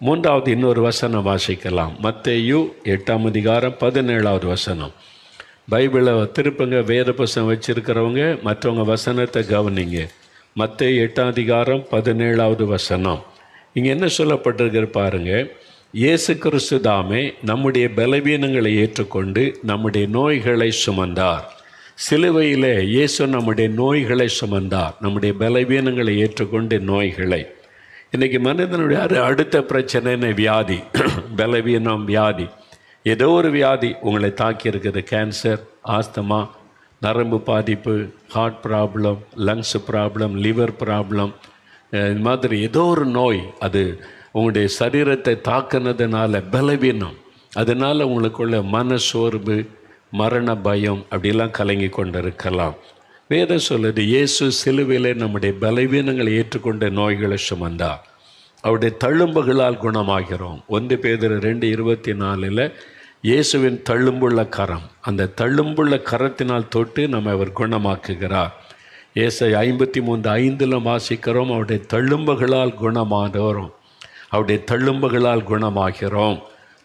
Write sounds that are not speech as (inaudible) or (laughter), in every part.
மூன்றாவது இன்னொரு வசனம் வாசிக்கலாம். மத்தேயு எட்டாம் அதிகாரம் பதினேழாவது வசனம். பைபிளை திருப்புங்க வேத புஸ்தகம் வச்சுருக்கிறவங்க மற்றவங்க வசனத்தை கவனிங்க. மற்ற எட்டாம் அதிகாரம் பதினேழாவது வசனம். இங்கே என்ன சொல்லப்பட்டிருக்கிற பாருங்க. இயேசு கிறிஸ்து தாமே நம்முடைய பலவீனங்களை ஏற்றுக்கொண்டு நம்முடைய நோய்களை சுமந்தார். சிலுவையிலே இயேசு நம்முடைய நோய்களை சுமந்தார். நம்முடைய பலவீனங்களை ஏற்றுக்கொண்டு நோய்களை. இன்றைக்கி மனிதனுடைய அடுத்த பிரச்சனைன்னு வியாதி. (clears throat) பலவீனம் வியாதி. ஏதோ ஒரு வியாதி உங்களை தாக்கி இருக்குது. கேன்சர் ஆஸ்தமா நரம்பு பாதிப்பு heart problem lungs problem liver problem இது மாதிரி ஏதோ ஒரு நோய் அது உங்களுடைய சரீரத்தை தாக்கினதுனால பலவீனம். அதனால் உங்களுக்குள்ள மன சோர்வு மரண பயம் அப்படிலாம் கலங்கி கொண்டிருக்கலாம். வேதம் சொல்லுது இயேசு சிலுவையிலே நம்முடைய பலவீனங்களை ஏற்றுக்கொண்ட நோய்களை சுமந்தார் அவருடைய தழும்புகளால் குணமாகிறோம். ஒன்று பேதர் ரெண்டு இருபத்தி நாலில் இயேசுவின் தழும்புள்ள கரம். அந்த தழும்புள்ள கரத்தினால் தொட்டு நம்ம அவர் குணமாக்குகிறார். இயேசை ஐம்பத்தி மூன்று ஐந்தில் வாசிக்கிறோம் அவருடைய தழும்புகளால் குணமானோரும் அவருடைய தழும்புகளால் குணமாகிறோம்.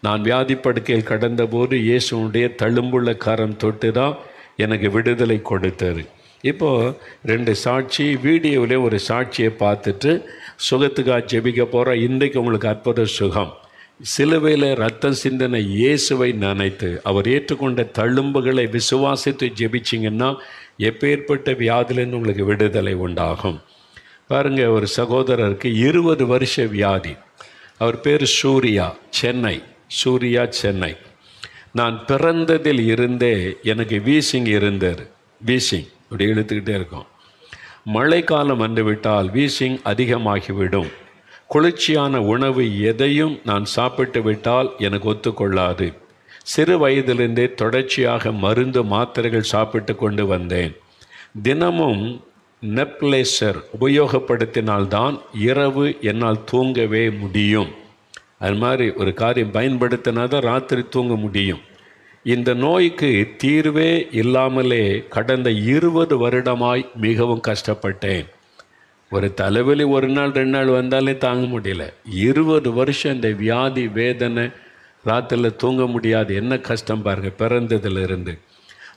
நான் வியாதிப்படுக்கையில் கடந்தபோது இயேசுடைய தழும்புள்ள கரம் தொட்டு தான் எனக்கு விடுதலை கொடுத்தது. இப்போது ரெண்டு சாட்சி வீடியோவிலே ஒரு சாட்சியை பார்த்துட்டு சுகத்துக்காக ஜெபிக்க போகிறோம் இன்றைக்கு உங்களுக்கு அற்புத சுகம். சிலுவையில் ரத்தம் சிந்தனை இயேசுவை நினைத்து அவர் ஏற்றுக்கொண்ட தழும்புகளை விசுவாசித்து ஜெபிச்சிங்கன்னா எப்பேற்பட்ட வியாதிலேருந்து உங்களுக்கு விடுதலை உண்டாகும். பாருங்கள் ஒரு சகோதரருக்கு இருபது வருஷ வியாதி. அவர் பேர் சூர்யா சென்னை. சூர்யா சென்னை. நான் பிறந்ததில் இருந்தே எனக்கு வீசிங் இருந்தார் வீசிங். இப்படி இழுத்துக்கிட்டே இருக்கும். மழைக்காலம் வந்துவிட்டால் வீசிங் அதிகமாகிவிடும். குளிர்ச்சியான உணவு எதையும் நான் சாப்பிட்டு விட்டால் எனக்கு ஒத்துக்கொள்ளாது. சிறு வயதிலிருந்தே தொடர்ச்சியாக மருந்து மாத்திரைகள் சாப்பிட்டு கொண்டு வந்தேன். தினமும் நெப்லேசர் உபயோகப்படுத்தினால்தான் இரவு என்னால் தூங்கவே முடியும். அது மாதிரி ஒரு காரியம் பயன்படுத்தினா தான் ராத்திரி தூங்க முடியும். இந்த நோய்க்கு தீர்வே இல்லாமலே கடந்த இருபது வருடமாய் மிகவும் கஷ்டப்பட்டேன். ஒரு தலைவலி ஒரு நாள் ரெண்டு நாள் வந்தாலே தாங்க முடியல. இருபது வருஷம் இந்த வியாதி வேதனை ராத்திரில் தூங்க முடியாது. என்ன கஷ்டம் பாருங்க பிறந்ததிலிருந்து.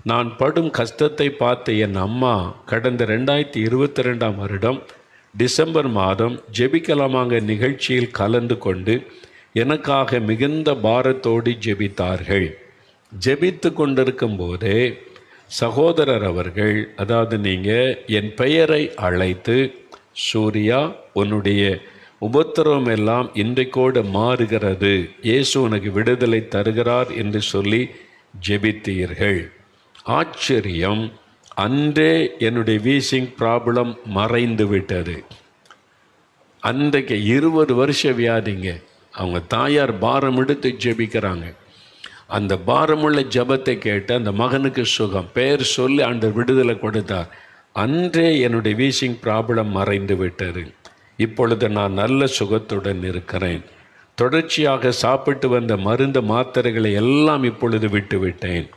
நான் படும் கஷ்டத்தை பார்த்த என் அம்மா கடந்த ரெண்டாயிரத்தி இருபத்தி ரெண்டாம் வருடம் டிசம்பர் மாதம் ஜெபிக்கலாமாங்க நிகழ்ச்சியில் கலந்து கொண்டு எனக்காக மிகுந்த பாரத்தோடு ஜெபித்தார்கள். ஜெபித்து கொண்டிருக்கும் போதே சகோதரர் அவர்கள் அதாவது நீங்கள் என் பெயரை அழைத்து சூர்யா உன்னுடைய உபத்திரவம் எல்லாம் இன்றைக்கோடு மாறுகிறது. இயேசு உனக்கு விடுதலை தருகிறார் என்று சொல்லி ஜெபித்தீர்கள். ஆச்சரியம். அன்றே என்னுடைய வீசிங் ப்ராப்ளம் மறைந்து விட்டது. அன்றைக்கு இருபது வருஷ வியாதிங்க. அவங்க தாயார் பாரம் எடுத்து ஜெபிக்கிறாங்க. அந்த பாரமுள்ள ஜெபத்தை கேட்டு அந்த மகனுக்கு சுகம். பெயர் சொல்லி அந்த விடுதலை கொடுத்தார். அன்றே என்னுடைய வீசிங் ப்ராப்ளம் மறைந்து விட்டது. இப்பொழுது நான் நல்ல சுகத்துடன் இருக்கிறேன். தொடர்ச்சியாக சாப்பிட்டு வந்த மருந்து மாத்திரைகளை எல்லாம் இப்பொழுது விட்டு விட்டேன்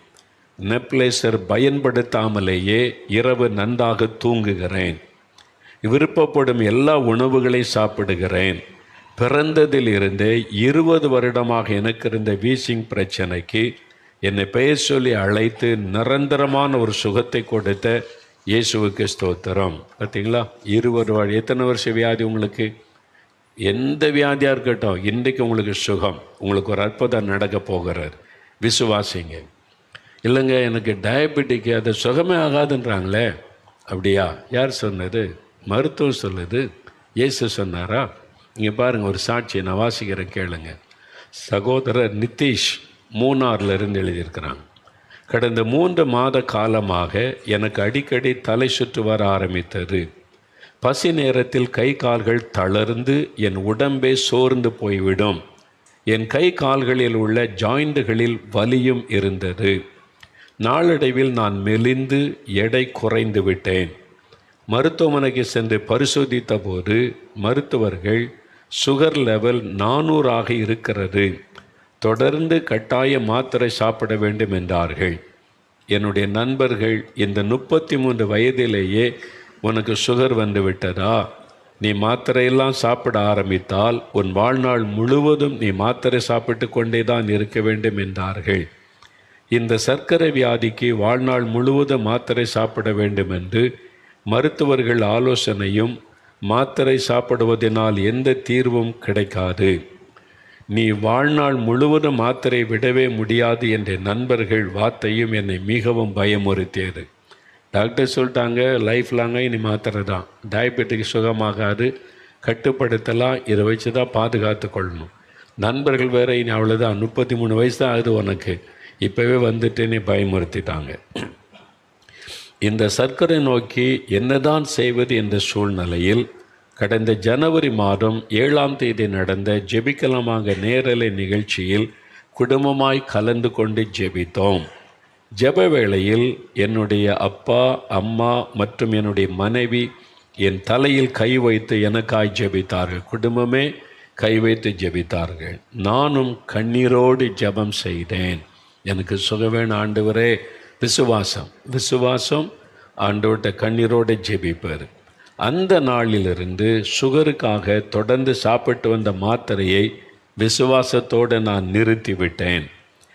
நெப்லேசர் பயன்படுத்தாமலேயே இரவு நன்றாக தூங்குகிறேன். விருப்பப்படும் எல்லா உணவுகளை சாப்பிடுகிறேன். பிறந்ததில் இருந்தே இருபது வருடமாக எனக்கு இருந்த வீசிங் பிரச்சனைக்கு என்னை பெயர் சொல்லி அழைத்து நிரந்தரமான ஒரு சுகத்தை கொடுத்த இயேசுவுக்கு ஸ்தோத்திரம். பார்த்தீங்களா? இருபது வாழ் எத்தனை வருஷ வியாதி உங்களுக்கு? எந்த வியாதியாக இருக்கட்டும் இன்றைக்கு உங்களுக்கு சுகம். உங்களுக்கு ஒரு அற்புதம் நடக்க போகிறார். விசுவாசிங்க. இல்லைங்க எனக்கு டயபெட்டிக்கு அது சுகமே ஆகாதுன்றாங்களே. அப்படியா? யார் சொன்னது? மருத்துவம் சொல்லுது. இயேசு சொன்னாரா? இங்கே பாருங்கள் ஒரு சாட்சியை நான் வாசிக்கிறேன் கேளுங்க. சகோதரர் நிதிஷ் மூணார்ல இருந்து எழுதியிருக்கிறாங்க. கடந்த மூன்று மாத காலமாக எனக்கு அடிக்கடி தலை சுற்று வர ஆரம்பித்தது. பசி நேரத்தில் கை கால்கள் தளர்ந்து என் உடம்பே சோர்ந்து போய்விடும். என் கை கால்களில் உள்ள ஜாயிண்டுகளில் வலியும் இருந்தது. நாளடைவில் நான் மெலிந்து எடை குறைந்து விட்டேன். மருத்துவமனைக்கு சென்று பரிசோதித்த போது மருத்துவர்கள் சுகர் லெவல் நானூறாக இருக்கிறது. தொடர்ந்து கட்டாய மாத்திரை சாப்பிட வேண்டும் என்றார்கள். என்னுடைய நண்பர்கள் இந்த முப்பத்தி மூன்று வயதிலேயே உனக்கு சுகர் வந்து விட்டதா? நீ மாத்திரையெல்லாம் சாப்பிட ஆரம்பித்தால் உன் வாழ்நாள் முழுவதும் நீ மாத்திரை சாப்பிட்டு கொண்டே தான் இருக்க வேண்டும் என்றார்கள். இந்த சர்க்கரை வியாதிக்கு வாழ்நாள் முழுவதும் மாத்திரை சாப்பிட வேண்டும் என்று மருத்துவர்கள் ஆலோசனையும் மாத்திரை சாப்பிடுவதனால் எந்த தீர்வும் கிடைக்காது. நீ வாழ்நாள் முழுவதும் மாத்திரை விடவே முடியாது என்ற நண்பர்கள் வார்த்தையும் என்னை மிகவும் பயமுறுத்தியது. டாக்டர் சொல்லிட்டாங்க லைஃப் லாங்காக இனி மாத்திரை தான். டயபெட்டிக் சுகமாகாது. கட்டுப்படுத்தலாம். இதை வச்சு தான் பாதுகாத்து கொள்ளணும். நண்பர்கள் வேற இனி அவ்வளோதான் முப்பத்தி மூணு வயசு தான் ஆகுது உனக்கு. இப்போவே வந்துட்டுன்னு பயமுறுத்திட்டாங்க. இந்த சர்க்கரை நோக்கி என்னதான் செய்வது என்ற சூழ்நிலையில் கடந்த ஜனவரி மாதம் ஏழாம் தேதி நடந்த ஜெபிக்கலமாக நேரலை நிகழ்ச்சியில் குடும்பமாய் கலந்து கொண்டு ஜெபித்தோம். ஜெப வேளையில் என்னுடைய அப்பா அம்மா மற்றும் என்னுடைய மனைவி என் தலையில் கை வைத்து எனக்காய் ஜெபித்தார்கள். குடும்பமே கை வைத்து ஜெபித்தார்கள். நானும் கண்ணீரோடு ஜெபம் செய்தேன். எனக்கு சுகவேண ஆண்டவரே விசுவாசம். விசுவாசம் ஆண்டோட்ட கண்ணீரோடு ஜெபிப்பார். அந்த நாளிலிருந்து சுகருக்காக தொடர்ந்து சாப்பிட்டு வந்த மாத்திரையை விசுவாசத்தோடு நான் நிறுத்திவிட்டேன்.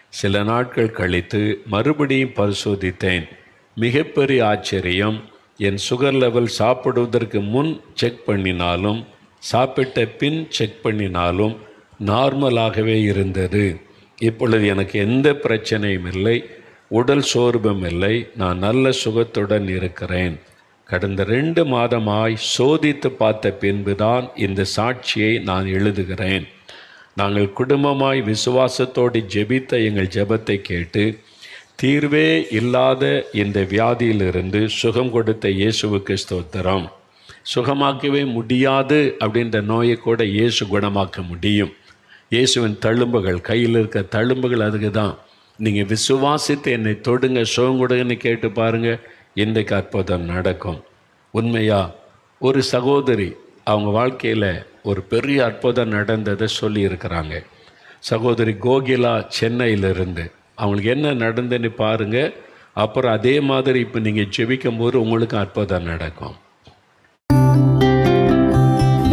சில நாட்கள் கழித்து மறுபடியும் பரிசோதித்தேன். மிகப்பெரிய ஆச்சரியம் என் சுகர் லெவல் சாப்பிடுவதற்கு முன் செக் பண்ணினாலும் சாப்பிட்ட பின் செக் பண்ணினாலும் நார்மலாகவே இருந்தது. இப்பொழுது எனக்கு எந்த பிரச்சனையும் இல்லை. உடல் சோர்வும் இல்லை. நான் நல்ல சுகத்துடன் இருக்கிறேன். கடந்த ரெண்டு மாதமாய் சோதித்து பார்த்த பின்புதான் இந்த சாட்சியை நான் எழுதுகிறேன். நாங்கள் குடும்பமாய் விசுவாசத்தோடு ஜெபித்த எங்கள் ஜெபத்தை கேட்டு தீர்வே இல்லாத இந்த வியாதியிலிருந்து சுகம் கொடுத்த இயேசுவுக்கு ஸ்தோத்திரம். சுகமாக்கவே முடியாது அப்படின்ற நோயை கூட இயேசு குணமாக்க முடியும். இயேசுவின் தழும்புகள் கையில் இருக்க தழும்புகள் அதுக்கு தான் நீங்கள் விசுவாசித்து என்னை தொடுங்க சுகம் கொடுங்கன்னு கேட்டு பாருங்க. இன்றைக்கு அற்புதம் நடக்கும். உண்மையா? ஒரு சகோதரி அவங்க வாழ்க்கையில் ஒரு பெரிய அற்புதம் நடந்ததை சொல்லியிருக்கிறாங்க. சகோதரி கோகிலா சென்னையிலிருந்து. அவங்களுக்கு என்ன நடந்துன்னு பாருங்கள் அப்புறம் அதே மாதிரி இப்போ நீங்கள் ஜெபிக்கும் போது உங்களுக்கு அற்புதம் நடக்கும்.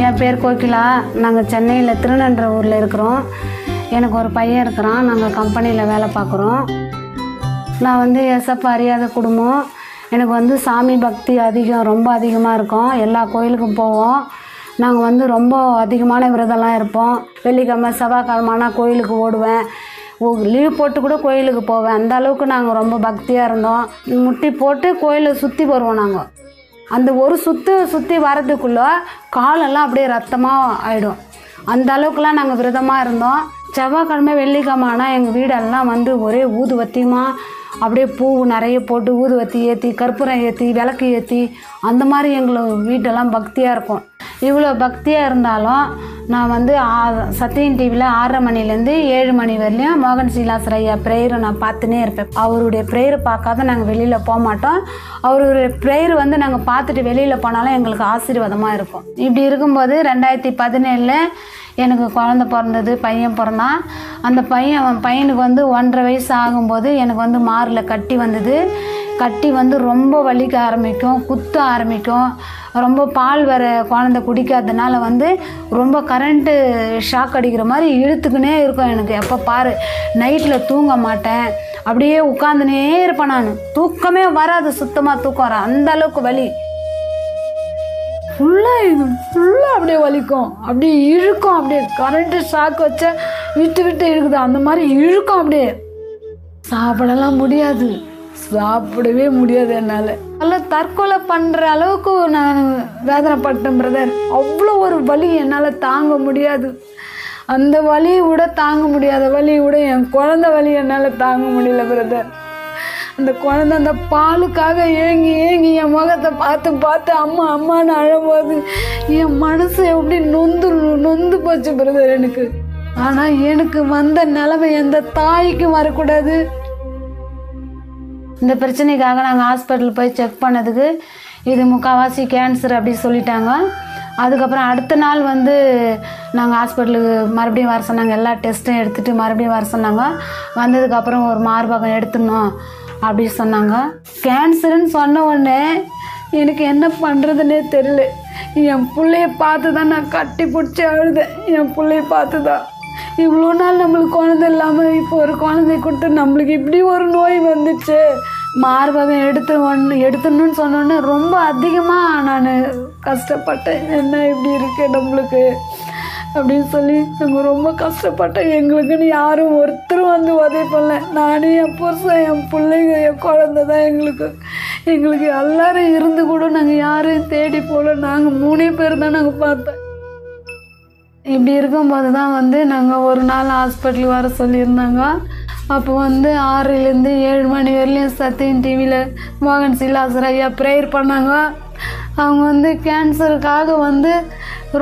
என் பேர் கோகிலா. நாங்கள் சென்னையில் திருநன்ற ஊரில் இருக்கிறோம். எனக்கு ஒரு பையன் இருக்கிறான். நாங்கள் கம்பெனியில் வேலை பார்க்குறோம். நான் வந்து எசப்ப அறியாத குடும்பம். எனக்கு வந்து சாமி பக்தி அதிகம் ரொம்ப அதிகமாக இருக்கும். எல்லா கோயிலுக்கும் போவோம். நாங்கள் வந்து ரொம்ப அதிகமான விரதம்லாம் இருப்போம். வெள்ளிக்கிழமை செவ்வாய்க்கிழமைனா கோயிலுக்கு ஓடுவேன். லீவ் போட்டு கூட கோயிலுக்கு போவேன். அந்த அளவுக்கு நாங்கள் ரொம்ப பக்தியாக இருந்தோம். முட்டி போட்டு கோயிலை சுற்றி வருவோம் நாங்கள் அந்த ஒரு சுற்று சுற்றி வரதுக்குள்ளே காலெல்லாம் அப்படியே ரத்தமாக ஆகிடும் அந்த அளவுக்குலாம் நாங்கள் விரதமாக இருந்தோம். செவ்வாய்க்கிழமை வெள்ளிக்கிழமை ஆனால் எங்கள் வீடெல்லாம் வந்து ஒரே ஊதுவத்தியமாக அப்படியே பூ நிறைய போட்டு ஊதுவத்தி ஏற்றி கற்பூரம் ஏற்றி விளக்கு ஏற்றி அந்த மாதிரி எங்களை வீட்டெல்லாம் பக்தியாக இருக்கும். இவ்வளோ பக்தியாக இருந்தாலும் நான் வந்து சத்தியன் டிவியில் ஆறரை மணிலேருந்து ஏழு மணி வரலையும் மோகன் சீலாசர் ஐயா ப்ரேயரை நான் பார்த்துனே இருப்பேன். அவருடைய ப்ரேயரை பார்க்காத நாங்கள் வெளியில் போக மாட்டோம். அவருடைய ப்ரேயர் வந்து நாங்கள் பார்த்துட்டு வெளியில் போனாலும் எங்களுக்கு ஆசீர்வாதமாக இருக்கும். இப்படி இருக்கும்போது ரெண்டாயிரத்தி பதினேழில் எனக்கு குழந்த பிறந்தது பையன் பிறந்தான். அந்த பையன் பையனுக்கு வந்து ஒன்றரை வயசு ஆகும்போது எனக்கு வந்து மாரில் கட்டி வந்தது. கட்டி வந்து ரொம்ப வலிக்க ஆரம்பிக்கும் குத்த ஆரம்பிக்கும். ரொம்ப பால் வர குழந்தை குடிக்காதனால வந்து ரொம்ப கரண்ட்டு ஷாக் அடிக்கிற மாதிரி இழுத்துக்கினே இருக்கும் எனக்கு. எப்போ பாரு நைட்டில் தூங்க மாட்டேன். அப்படியே உட்காந்துனே இருப்பேன் நான். தூக்கமே வராது சுத்தமாக தூக்கம் வர அந்த அளவுக்கு வலி. ஃபுல்லாக இது ஃபுல்லாக அப்படியே வலிக்கும். அப்படியே இழுக்கும் அப்படியே கரண்ட்டு ஷாக் வச்ச விட்டு விட்டு இழுக்குது. அந்த மாதிரி இழுக்கும் அப்படியே. சாப்பிடலாம் முடியாது. சாப்பிடவே முடியாது என்னால். நல்லா தற்கொலை பண்ணுற அளவுக்கு நான் வேதனைப்பட்டேன் பிரதர் அவ்வளோ ஒரு வலி என்னால் தாங்க முடியாது. அந்த வலியை விட தாங்க முடியாத வலியை விட என் குழந்த வலி என்னால் தாங்க முடியல பிரதர் அந்த குழந்த அந்த பாலுக்காக ஏங்கி ஏங்கி என் முகத்தை பார்த்து பார்த்து அம்மா அம்மான்னு அழும்போது என் மனசு எப்படி நொந்து நொந்து போச்சு பிரதர் எனக்கு. ஆனால் எனக்கு வந்த நிலைமை எந்த தாய்க்கும் வரக்கூடாது. இந்த பிரச்சனைக்காக நாங்கள் ஹாஸ்பிட்டல் போய் செக் பண்ணதுக்கு இது முக்கால்வாசி கேன்சர் அப்படின்னு சொல்லிட்டாங்க. அதுக்கப்புறம் அடுத்த நாள் வந்து நாங்கள் ஹாஸ்பிட்டலுக்கு மறுபடியும் வர சொன்னாங்க. எல்லா டெஸ்ட்டும் எடுத்துகிட்டு மறுபடியும் வர சொன்னாங்க. வந்ததுக்கப்புறம் ஒரு மார்பகம் எடுத்துடணும் அப்படி சொன்னாங்க. கேன்சருன்னு சொன்ன உடனே எனக்கு என்ன பண்ணுறதுனே தெரியல. என் பிள்ளைய பார்த்து தான் நான் கட்டி பிடிச்சி அழுதேன். என் பிள்ளைய பார்த்து தான் இவ்வளோ நாள் நம்மளுக்கு குழந்தை இல்லாமல் இப்போ ஒரு குழந்தை கொடுத்து நம்மளுக்கு இப்படி ஒரு நோய் வந்துச்சு. மார்பகம் எடுத்து ஒன்று எடுத்துடணும்னு சொன்னோன்னே ரொம்ப அதிகமாக நான் கஷ்டப்பட்டேன். என்ன இப்படி இருக்கு நம்மளுக்கு? அப்படின்னு சொல்லி நாங்கள் ரொம்ப கஷ்டப்பட்டோம். எங்களுக்குன்னு யாரும் ஒருத்தரும் வந்து உதவி பண்ணல. நானே என் புருஷன் என் பிள்ளைங்க என் குழந்தை தான் எங்களுக்கு. எங்களுக்கு எல்லோரும் இருந்து கூட நாங்கள் யாரையும் தேடி போகல. நாங்கள் மூணே பேர் தான் நாங்கள் பார்த்தோம். இப்படி இருக்கும்போது தான் வந்து நாங்கள் ஒரு நாள் ஹாஸ்பிட்டல் வர சொல்லியிருந்தாங்க. அப்போ வந்து ஆறுலேருந்து ஏழு மணி வரையிலும் சத்தியம் டிவியில் மோகன் சிலாசர் ஐயா ப்ரேயர் பண்ணாங்க. அவங்க வந்து கேன்சருக்காக வந்து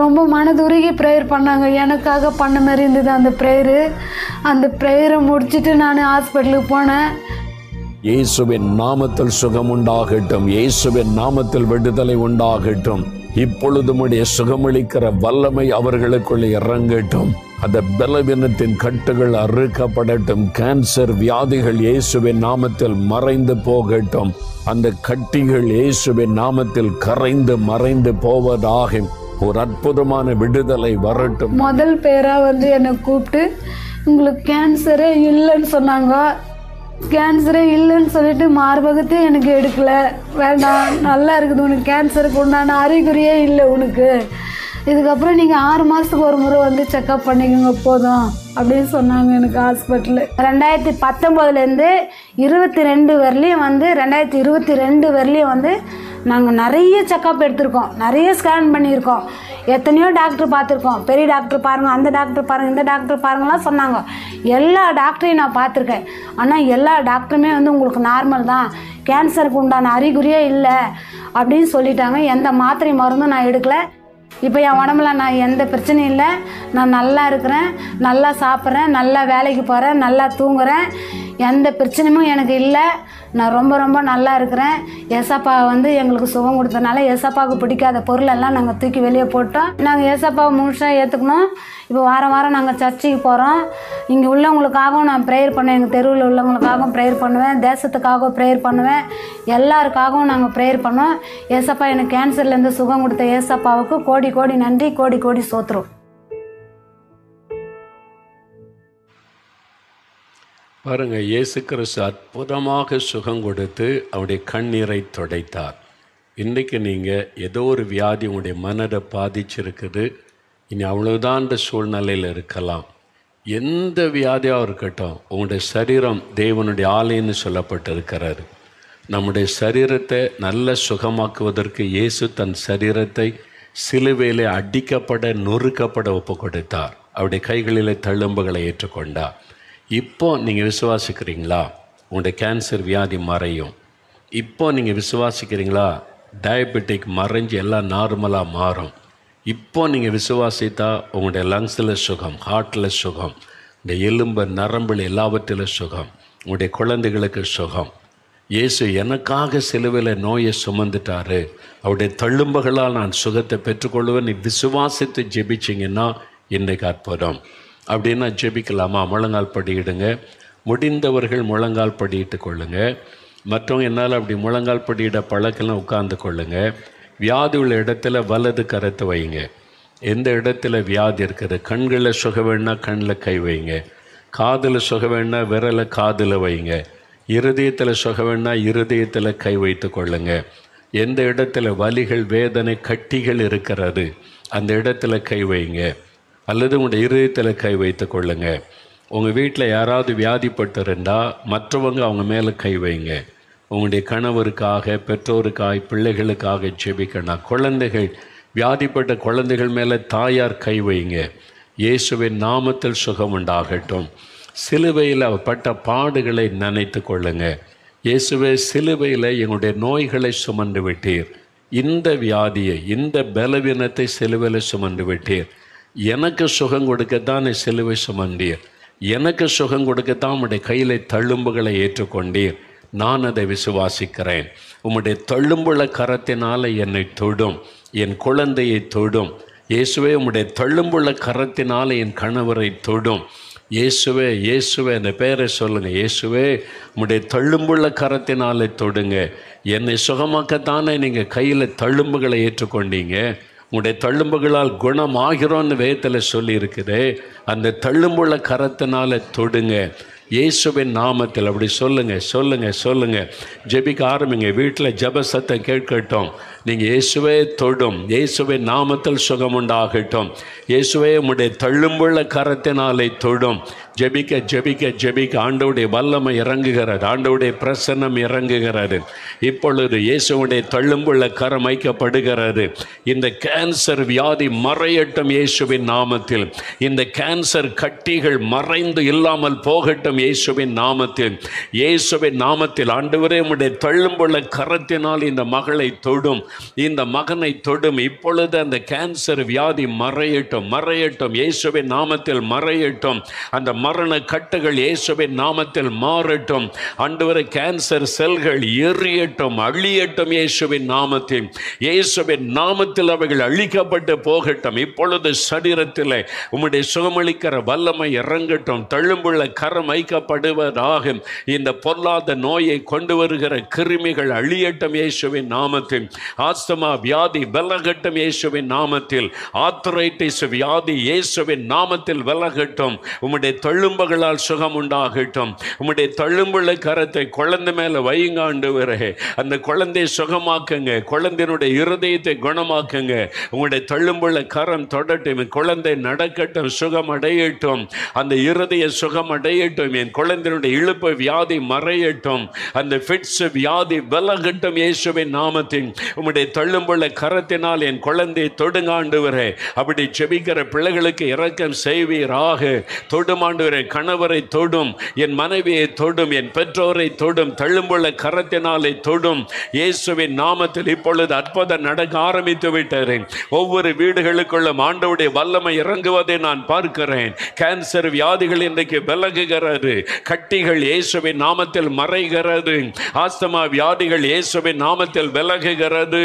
ரொம்ப மனதுருகி ப்ரேயர் பண்ணாங்க. எனக்காக பண்ண மாதிரி இருந்தது அந்த ப்ரேயரு அந்த ப்ரேயரை முடிச்சுட்டு நான் ஹாஸ்பிட்டலுக்கு போனேன். இயேசுவின் நாமத்தில் சுகம் உண்டாகட்டும் இயேசுவின் நாமத்தில் விடுதலை உண்டாகட்டும். இப்பொழுதும் உடைய சுகமளிக்கிற வல்லமை அவர்களுக்குள்ளே இறங்கட்டும். அந்த பலவீனத்தின் கட்டுகள் அறுக்கப்படட்டும். கேன்சர் வியாதிகள் இயேசுவின் நாமத்தில் மறைந்து போகட்டும். அந்த கட்டிகள் இயேசுவின் நாமத்தில் கரைந்து மறைந்து போவதாக ஒரு அற்புதமான விடுதலை வரட்டும். முதல் பேராக வந்து என்னை கூப்பிட்டு உங்களுக்கு கேன்சரே இல்லைன்னு சொன்னாங்க. கேன்சரே இல்லைன்னு சொல்லிட்டு மார்பகத்தை எனக்கு எடுக்கல. வேண்டாம் நல்லா இருக்குது உனக்கு கேன்சருக்கு உண்டான அறிகுறியே இல்லை உனக்கு. இதுக்கப்புறம் நீங்கள் ஆறு மாதத்துக்கு ஒரு முறை வந்து செக்கப் பண்ணிக்கோங்க போதும் அப்படின்னு சொன்னாங்க எனக்கு ஹாஸ்பிட்டலு ரெண்டாயிரத்தி பத்தொம்போதுலேருந்து இருபத்தி ரெண்டு வரலையும் வந்து ரெண்டாயிரத்தி இருபத்தி ரெண்டு வரலையும் வந்து நாங்கள் நிறைய செக்கப் எடுத்திருக்கோம். நிறைய ஸ்கேன் பண்ணியிருக்கோம். எத்தனையோ டாக்டர் பார்த்துருக்கோம். பெரிய டாக்டர் பாருங்கள் அந்த டாக்டர் பாருங்கள் இந்த டாக்டர் பாருங்கள்லாம் சொன்னாங்க. எல்லா டாக்டரையும் நான் பார்த்துருக்கேன். ஆனால் எல்லா டாக்டருமே வந்து உங்களுக்கு நார்மல் தான். கேன்சருக்கு உண்டான அறிகுறியே இல்லை அப்படின்னு சொல்லிட்டாங்க. எந்த மாத்திரை மருந்தும் நான் எடுக்கலை. இப்போ என் உடம்புல நான் எந்த பிரச்சனையும் இல்லை. நான் நல்லா இருக்கிறேன் நல்லா சாப்பிட்றேன் நல்லா வேலைக்கு போகிறேன் நல்லா தூங்குறேன். எந்த பிரச்சனையும் எனக்கு இல்லை. நான் ரொம்ப ரொம்ப நல்லா இருக்கிறேன். ஏசப்பா வந்து எங்களுக்கு சுகம் கொடுத்தனால ஏசப்பாவுக்கு பிடிக்காத பொருள் எல்லாம் நாங்கள் தூக்கி வெளியே போட்டோம். நாங்கள் ஏசப்பாவை முழுசாக ஏற்றுக்கணும் இப்போ வாரம் வாரம் நாங்கள் சர்ச்சுக்கு போகிறோம் இங்கே உள்ளவங்களுக்காகவும் நான் ப்ரேயர் பண்ணுவேன். எங்கள் தெருவில் உள்ளவங்களுக்காகவும் ப்ரேயர் பண்ணுவேன். தேசத்துக்காகவும் ப்ரேயர் பண்ணுவேன். எல்லாருக்காகவும் நாங்கள் ப்ரேயர் பண்ணுவோம். ஏசப்பா எனக்கு கேன்சர்லேருந்து சுகம் கொடுத்த ஏசப்பாவுக்கு கோடி கோடி நன்றி கோடி கோடி சோத்துரும். பாருங்கள் இயேசு கிறிஸ்து அற்புதமாக சுகம் கொடுத்து அவருடைய கண்ணீரை துடைத்தார். இன்றைக்கு நீங்கள் ஏதோ ஒரு வியாதி உங்களுடைய மனதை பாதிச்சிருக்குது. இனி அவ்வளோதான்ற சூழ்நிலையில் இருக்கலாம். எந்த வியாதியாக இருக்கட்டும் உங்களுடைய சரீரம் தேவனுடைய ஆலைன்னு சொல்லப்பட்டிருக்கிறாரு நம்முடைய சரீரத்தை நல்ல சுகமாக்குவதற்கு இயேசு தன் சரீரத்தை சிலுவையிலே அடிக்கப்பட நொறுக்கப்பட ஒப்பு கொடுத்தார் அவருடைய கைகளிலே தழும்புகளை ஏற்றுக்கொண்டார். இப்போ நீங்கள் விசுவாசிக்கிறீங்களா? உங்களுடைய கேன்சர் வியாதி மறையும். இப்போ நீங்கள் விசுவாசிக்கிறீங்களா? டயபெட்டிக் மறைஞ்சு எல்லாம் நார்மலாக மாறும். இப்போ நீங்கள் விசுவாசித்தா உங்களுடைய லங்ஸில் சுகம் ஹார்ட்டில் சுகம் இந்த எலும்பு நரம்பில் எல்லாவற்றிலும் சுகம் உங்களுடைய குழந்தைகளுக்கு சுகம். இயேசு எனக்காக சிலுவையில் நோயை சுமந்துட்டாரு. அவருடைய தள்ளும்புகளால் நான் சுகத்தை பெற்றுக்கொள்வேன் நீ விசுவாசித்து ஜெபிச்சிங்கன்னா இன்றைக்கு அற்புதம். அப்படின்னா ஜெபிக்கலாமா? முழங்கால் படியிடுங்க. முடிந்தவர்கள் முழங்கால் படியிட்டு கொள்ளுங்க. மற்றவங்க என்னால் அப்படி முழங்கால் படியிட பழக்கெல்லாம் உட்கார்ந்து கொள்ளுங்க. வியாதி உள்ள இடத்துல வலது கரத்தை வைங்க எந்த இடத்துல வியாதி இருக்குது? கண்களில் சுக வேணா கண்ணில் கை வைங்க காதில் சுக வேணா விரலை காதில் வைங்க இருதயத்தில் சுக வேணா இருதயத்தில் கை வைத்து கொள்ளுங்க. எந்த இடத்துல வலிகள் வேதனை கட்டிகள் இருக்கிறது அந்த இடத்துல கை வைங்க அல்லது உங்களுடைய இருதயத்தில் கை வைத்து கொள்ளுங்க. உங்கள் வீட்டில் யாராவது வியாதிப்பட்டு இருந்தால் மற்றவங்க அவங்க மேலே கை வைங்க. உங்களுடைய கணவருக்காக பெற்றோருக்காக பிள்ளைகளுக்காக ஜெபிக்கணும் குழந்தைகள் வியாதிப்பட்ட குழந்தைகள் மேலே தாயார் கை வைங்க. இயேசுவின் நாமத்தில் சுகம் உண்டாகட்டும். சிலுவையில் அவர் பட்ட பாடுகளை நினைத்து கொள்ளுங்க. இயேசுவே சிலுவையில் எங்களுடைய நோய்களை சுமந்து விட்டீர். இந்த வியாதியை இந்த பலவீனத்தை சிலுவையில் சுமந்து விட்டீர். எனக்கு சுகம் கொடுக்கத்தான் சிலுவை சுமந்தீர். எனக்கு சுகம் கொடுக்கத்தான் உம்முடைய கையில் தழும்புகளை ஏற்றுக்கொண்டீர். நான் அதை விசுவாசிக்கிறேன். உம்முடைய தள்ளும்புள்ள கரத்தினால் என்னை தொடும். என் குழந்தையை தொடும். இயேசுவே உம்முடைய தள்ளும்புள்ள கரத்தினால் என் கணவரை தொடும். இயேசுவே இயேசுவே அந்த பேரை சொல்லுங்கள் இயேசுவே உம்முடைய தள்ளும்புள்ள கரத்தினாலே தொடுங்க. என்னை சுகமாக்கத்தானே நீங்கள் கையில் தள்ளும்புகளை ஏற்றுக்கொண்டீங்க? உங்களுடைய தள்ளும்புகளால் குணமாகிறோன்னு வேதத்தில் சொல்லியிருக்குது. அந்த தள்ளும்புள்ள கரத்தினால தொடுங்க. இயேசுவின் நாமத்தில் அப்படி சொல்லுங்கள் சொல்லுங்கள் சொல்லுங்கள் ஜெபிக்க ஆரம்பிங்க. வீட்டில் ஜெப சத்தம் கேட்கட்டும். நீங்கள் இயேசுவே தொடும் இயேசுவை நாமத்தில் சுகம் உண்டாகட்டும் இயேசுவே உம்முடைய தள்ளும்புள்ள கரத்தினாலே தொடும். ஜெபிக்க ஜெபிக்க ஜெபிக்க ஆண்டவுடைய வல்லமை இறங்குகிறது ஆண்டவுடைய பிரசன்னம் இறங்குகிறது. இப்பொழுது இயேசுவுடைய தள்ளும்புள்ள கரம் வைக்கப்படுகிறது. இந்த கேன்சர் வியாதி மறையட்டும் இயேசுவின் நாமத்தில். இந்த கேன்சர் கட்டிகள் மறைந்து இல்லாமல் போகட்டும் இயேசுவின் நாமத்தில். இயேசுவின் நாமத்தில் ஆண்டவரே உம்முடைய தள்ளும்புள்ள கரத்தினால் இந்த மகளை தொடும். இந்த மகனை தொடும். இப்பொழுது அந்த கேன்சர் வியாதி மறையட்டும் மறையட்டும். இயேசுவின் நாமத்தில் மறையட்டும். அந்த மரண கட்டுகள் இயேசுவின் நாமத்தில் மாறட்டும். ஆண்டவரை கேன்சர் செல்கள் எரியட்டும் அழியட்டும் இயேசுவின் நாமத்தில். இயேசுவின் நாமத்தில் அவைகள் அழிக்கப்பட்டு போகட்டும். இப்பொழுது சரீரத்தில் உம்முடைய சுகமளிக்கிற வல்லமை இறங்கட்டும். தள்ளும்புள்ள கரம் வைக்கப்படுவதாகும் இந்த பொல்லாத நோயை கொண்டு வருகிற கிருமிகள் அழியட்டும் இயேசுவின் நாமத்தில். ஆஸ்தமா வியாதி வெள்ளகட்டும் இயேசுவின் நாமத்தில். ஆத்திரைட்டிஸ் வியாதி இயேசுவின் நாமத்தில் வெள்ளகட்டும். உம்முடைய தள்ளும்புகளால் சுகம் உண்டாகட்டும் உம்முடைய தள்ளும்புள்ள கரத்தை குழந்தை மேலே வையுங்க ஆண்டவரே அந்த குழந்தையை சுகமாக்குங்க. குழந்தையினுடைய இருதயத்தை குணமாக்குங்க. உங்களுடைய தள்ளும்புள்ள கரம் தொடட்டும். குழந்தை நடக்கட்டும் சுகம் அடையட்டும் அந்த இருதய சுகம் அடையட்டும் என் குழந்தையினுடைய இழுப்பு வியாதி மறையட்டும். அந்த ஃபிட்ஸ் வியாதி விலகட்டும் இயேசுவின் நாமத்தின் உம்முடைய தள்ளும்புள்ள கரத்தினால் என் குழந்தையை தொடுங்காண்டுவரே. அப்படி செபிக்கிற பிள்ளைகளுக்கு இரக்கம் செய்வீராக. தொடுமாண்டுவரே கணவரை தொடும் என் மனைவியை தொடும் என் பெற்றோரை தொடும் தள்ளும்புள்ள கரத்தினாலே தொடும். இயேசுவின் நாமத்தில் இப்பொழுது அற்புதம் நடக்க ஆரம்பித்து விட்டது ஒவ்வொரு வீடுகளுக்குள்ளும் ஆண்டவுடைய வல்லமை இறங்குவதை நான் பார்க்கிறேன். கேன்சர் வியாதிகள் இன்றைக்கு விலகுகிறது. கட்டிகள் இயேசுவின் நாமத்தில் மறைகிறது. ஆஸ்தமா வியாதிகள் இயேசுவின் நாமத்தில் விலகுகிறது.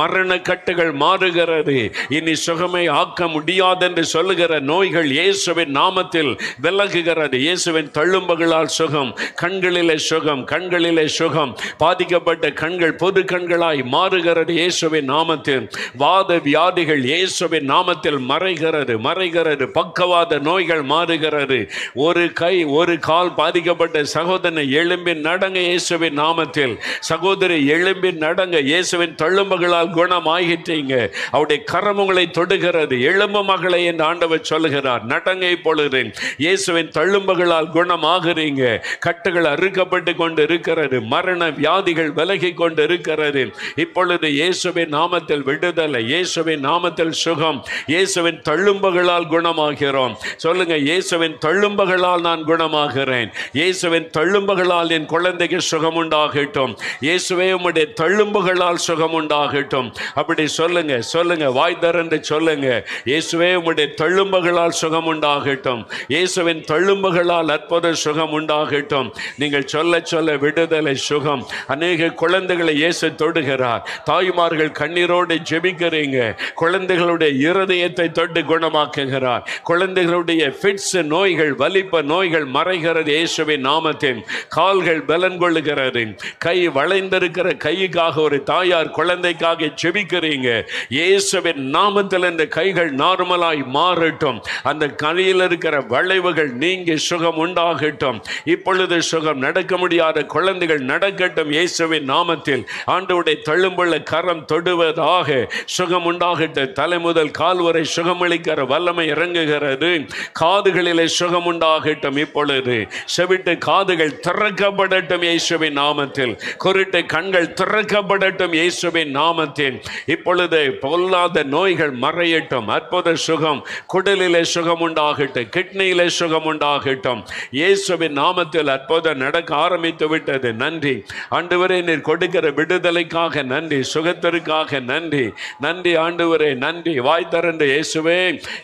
மரண கட்டுகள் மாறுகிறது. இனி சுகமை ஆக்க முடியாது என்று சொல்லுகிற நோய்கள் இயேசுவின் நாமத்தில் விலகுகிறது. இயேசுவின் தள்ளும்பகளால் சுகம் கண்களிலே சுகம் கண்களிலே சுகம். பாதிக்கப்பட்ட கண்கள் பொது கண்களாய் மாறுகிறது இயேசுவின் நாமத்தில். வாத வியாதிகள் இயேசுவின் நாமத்தில் மறைகிறது மறைகிறது. பக்கவாத நோய்கள் மாறுகிறது. ஒரு கை ஒரு கால் பாதிக்கப்பட்ட சகோதரனை எழும்பின் நடங்க இயேசுவின் நாமத்தில். சகோதரி எழும்பின் நடங்க. இயேசுவின் தள்ளும்புகளால் குணமாகிட்டீங்க அவருடைய கரம் உங்களை தொடுகிறது. எழும்பு மகளை என்று ஆண்டவர் சொல்லுகிறார். நடங்கை இப்பொழுது இயேசுவின் தள்ளும்புகளால் குணமாகிறீங்க. கட்டுகள் அறுக்கப்பட்டு கொண்டு இருக்கிறது மரண வியாதிகள் விலகி கொண்டு இருக்கிறது இப்பொழுது இயேசுவின் நாமத்தில் விடுதலை இயேசுவின் நாமத்தில் சுகம் இயேசுவின் தள்ளும்புகளால் குணமாகிறோம். சொல்லுங்க இயேசுவின் தழும்புகளால் நான் குணமாகிறேன். இயேசுவின் தழும்புகளால் என் குழந்தைக்கு சுகம் உண்டாகட்டும் இயேசுவே உம்முடைய தள்ளும்புகளால் சுகம் உண்டாகட்டும். அப்படி சொல்லுங்க சொல்லுங்க வாய் திறந்து சொல்லுங்க. இயேசுவே உம்முடைய தள்ளும்புகளால் சுகம் உண்டாகட்டும். இயேசுவின் தள்ளும்புகளால் அற்புத சுகம் உண்டாகட்டும். நீங்கள் சொல்ல சொல்ல விடுதலை சுகம். அநேக குழந்தைகளை இயேசு தொடுகிறார். தாய்மார்கள் கண்ணீரோடு ஜெபிக்கிறீங்க. குழந்தைகளுடைய இருதயத்தை தொட்டு குணமாக்குகிறார். குழந்தைகளுடைய ஃபிட்ஸ் நோய்கள் வலிப்ப நோய்கள் மறைகிறது இயேசுவின் நாமத்தின் கால்கள் பலன் கொள்ளுகிறது. கை வளைந்திருக்கிற கைக்காக ஒரு தாயார் குழந்தை குழந்தைக்காக ஜெபிக்கிறீங்க. இயேசுவின் நாமத்தில் இந்த கைகள் நார்மலாய் மாறட்டும். அந்த கையில் இருக்கிற வளைவுகள் நீங்கி சுகம் உண்டாகட்டும். இப்பொழுது சுகம் நடக்க முடியாத குழந்தைகள் நடக்கட்டும் இயேசுவின் நாமத்தில். ஆண்டவுடைய தழும்புள்ள கரம் தொடுவதாக சுகம் உண்டாகட்டும். தலை முதல் கால் வரை சுகமளிக்கிற வல்லமை இறங்குகிறது. காதுகளிலே சுகம் உண்டாகட்டும் இப்பொழுது. செவிட்டு காதுகள் திறக்கப்படட்டும் இயேசுவின் நாமத்தில். குருட்டு கண்கள் திறக்கப்படட்டும் இயேசுவின் இயேசுவின் நாமத்தில் இப்பொழுது பொல்லாத நோய்கள் மறையட்டும். அற்புத சுகம் குடலிலே சுகம் உண்டாகட்டும் கிட்னியிலே சுகம் உண்டாகட்டும். இயேசுவின் நாமத்தில் அற்புதம் நடக்க ஆரம்பித்து விட்டது. நன்றி. ஆண்டவரே நீர் கொடுக்கிற விடுதலைக்காக நன்றி சுகத்திற்காக நன்றி. நன்றி ஆண்டவரே நன்றி. வாய் திறந்து இயேசுவே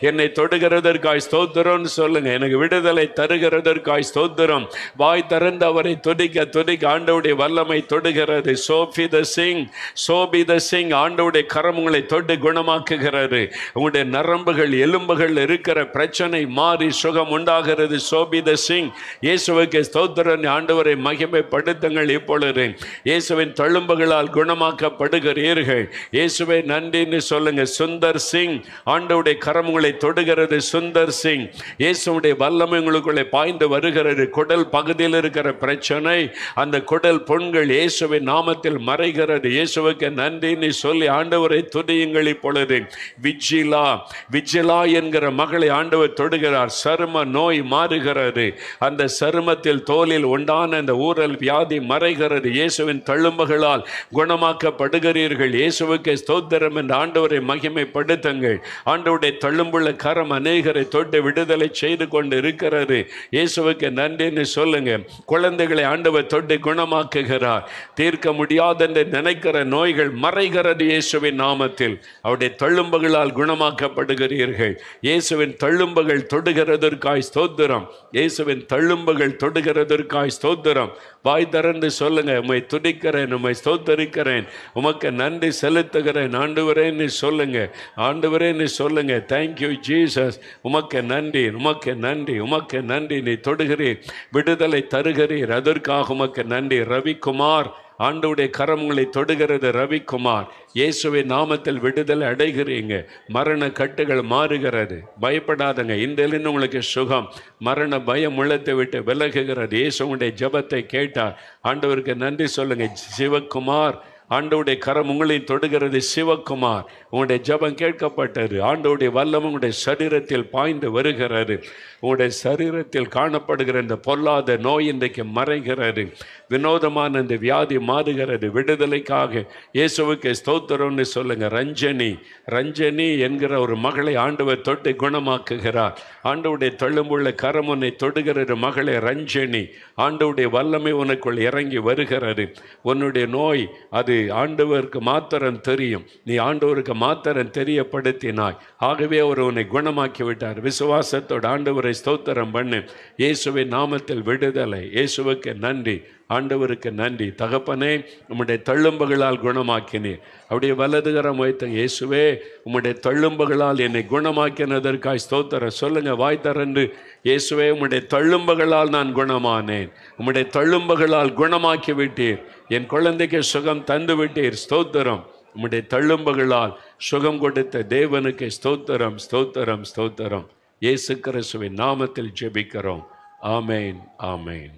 என்னை தொடுகிறதற்காய் ஸ்தோத்திரம்னு சொல்லுங்க. எனக்கு விடுதலை தருகிறதற்காய் ஸ்தோத்திரம். வாய் திறந்து அவரை துடிக்க துடிக்க ஆண்டவுடைய வல்லமை தொடுகிறது. சோஃபி த சிங் சோ சோபீத சிங் ஆண்டவுடைய கரம் உங்களை தொட்டு குணமாக்குகிறது. உங்களுடைய நரம்புகள் எலும்புகள் இருக்கிற பிரச்சனை மாறி சுகம் உண்டாகிறது. சோபித சிங் இயேசுவுக்கு ஸ்தோத்திரன் ஆண்டவரை மகிமைப்படுத்துங்கள் இப்பொழுது. இயேசுவின் தழும்புகளால் குணமாக்கப்படுகிறீர்கள். இயேசுவை நன்றின்னு சொல்லுங்க. சுந்தர் சிங் ஆண்டவுடைய கரம் உங்களை தொடுகிறது. சுந்தர் சிங் இயேசுடைய வல்லமை உங்களுக்குள்ளே பாய்ந்து வருகிறது. குடல் பகுதியில் இருக்கிற பிரச்சனை அந்த குடல் புண்கள் இயேசுவின் நாமத்தில் மறைகிறது. இயேசுவுக்கு நன்றின்னு சொல்லி ஆண்டவரை துதியுங்கள் இப்பொழுது. விஜிலா விஜிலா என்கிற மகளை ஆண்டவர் தொடுகிறார். சரும நோய் மாறுகிறது. அந்த சருமத்தில் தோலில் உண்டான அந்த ஊரல் வியாதி மறைகிறது. இயேசுவின் தழும்புகளால் குணமாக்கப்படுகிறீர்கள். இயேசுவுக்கு ஸ்தோத்திரம் என்ற ஆண்டவரை மகிமைப்படுத்துங்கள். ஆண்டவருடைய தழும்புள்ள கரம் அநேகரை தொட்டு விடுதலை செய்து கொண்டு இருக்கிறது இயேசுவுக்கு நன்றின்னு சொல்லுங்க. குழந்தைகளை ஆண்டவர் தொட்டு குணமாக்குகிறார். தீர்க்க முடியாதென்று நினைக்கிற நோய்கள் மறைகிறது இயேசுவின் நாமத்தில். அவருடைய தள்ளும்புகளால் குணமாக்கப்படுகிறீர்கள். இயேசுவின் தள்ளும்புகள் தொடுகிறதற்காய் ஸ்தோத்திரம். இயேசுவின் தள்ளும்புகள் தொடுகிறதற்காய் ஸ்தோத்திரம். வாய் திறந்து சொல்லுங்க உம்மை துடிக்கிறேன் உம்மை ஸ்தோத்தரிக்கிறேன். உமக்கு நன்றி செலுத்துகிறேன். ஆண்டுவரேன்னு சொல்லுங்க. ஆண்டுவரேன்னு சொல்லுங்க. தேங்க்யூ ஜீசஸ் உமக்கு நன்றி உமக்கு நன்றி உமக்கு நன்றி. நீ தொடுகிறீர் விடுதலை தருகிறீர். அதற்காக உமக்கு நன்றி. ரவிக்குமார் ஆண்டவுடைய கரம் உங்களை தொடுகிறது ரவிக்குமார். இயேசுவை நாமத்தில் விடுதலை அடைகிறீங்க. மரண கட்டுகள் மாறுகிறது. பயப்படாதங்க. இன்றிலிருந்து உங்களுக்கு சுகம். மரண பயம் உள்ளத்தை விட்டு விலகுகிறது. இயேசுடைய ஜெபத்தை கேட்டார். ஆண்டவருக்கு நன்றி சொல்லுங்க. சிவகுமார் ஆண்டவுடைய கரம் உங்களை தொடுகிறது. சிவகுமார் உங்களுடைய ஜெபம் கேட்கப்பட்டது. ஆண்டவுடைய வல்லம் உங்களுடைய சரீரத்தில் பாய்ந்து வருகிறது. உங்களுடைய சரீரத்தில் காணப்படுகிற இந்த பொல்லாத நோய் இன்றைக்கு மறைகிறது. வினோதமான இந்த வியாதி மாறுகிறது. விடுதலைக்காக இயேசுவுக்கு ஸ்தோத்திரம்னு சொல்லுங்க. ரஞ்சனி ரஞ்சனி என்கிற ஒரு மகளை ஆண்டவர் தொட்டு குணமாக்குகிறார். ஆண்டவுடைய தொழும்புள்ள கரம் உன்னை ஒரு மகளே ரஞ்சனி. ஆண்டவுடைய வல்லமை உனக்குள் இறங்கி வருகிறது. உன்னுடைய நோய் அது ஆண்டவருக்கு மாத்திரம் தெரியும். நீ ஆண்டவருக்கு மாத்திரம் தெரியப்படுத்தினாய். ஆகவே அவர் உன்னை குணமாக்கி விட்டார் விசுவாசத்தோடு ஆண்டவரை ஸ்தோத்திரம் பண்ணு. இயேசுவை நாமத்தில் விடுதலை. இயேசுவுக்கு நன்றி. ஆண்டவருக்கு நன்றி. தகப்பனே உம்முடைய தள்ளும்புகளால் குணமாக்கினீர். அப்படியே வலதுகரம் வைத்த இயேசுவே உம்முடைய தள்ளும்புகளால் என்னை குணமாக்கினதற்காய் ஸ்தோத்திரம். சொல்லுங்க வாய் இயேசுவே உம்முடைய தள்ளும்புகளால் நான் குணமானேன். உம்முடைய தள்ளும்புகளால் குணமாக்கி விட்டீர் என் குழந்தைக்கு சுகம் தந்து விட்டீர் ஸ்தோத்திரம். உம்முடைய தள்ளும்புகளால் சுகம் கொடுத்த தேவனுக்கு ஸ்தோத்திரம் ஸ்தோத்திரம் ஸ்தோத்திரம். இயேசு கிறிஸ்துவின் நாமத்தில் ஜெபிக்கிறோம். ஆமேன் ஆமேன்.